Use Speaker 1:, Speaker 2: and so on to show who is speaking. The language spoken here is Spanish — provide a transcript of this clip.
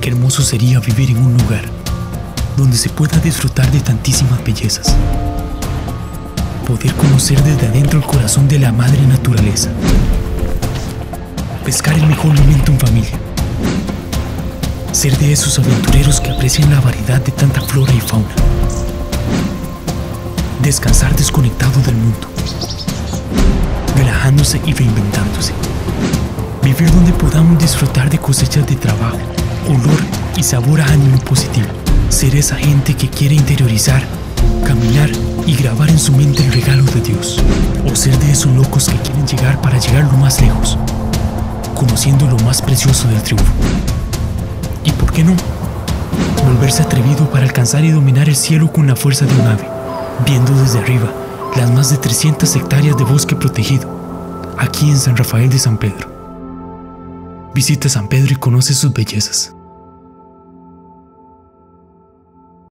Speaker 1: Qué hermoso sería vivir en un lugar donde se pueda disfrutar de tantísimas bellezas. Poder conocer desde adentro el corazón de la madre naturaleza. Pescar el mejor momento en familia. Ser de esos aventureros que aprecian la variedad de tanta flora y fauna. Descansar desconectado del mundo. Relajándose y reinventándose. Vivir donde podamos disfrutar de cosechas de trabajo, olor y sabor a ánimo positivo. Ser esa gente que quiere interiorizar, caminar y grabar en su mente el regalo de Dios. O ser de esos locos que quieren llegar para llegar lo más lejos, conociendo lo más precioso del triunfo. ¿Y por qué no? Volverse atrevido para alcanzar y dominar el cielo con la fuerza de un ave, viendo desde arriba las más de 300 hectáreas de bosque protegido, aquí en San Rafael de San Pedro. Visita San Pedro y conoce sus bellezas.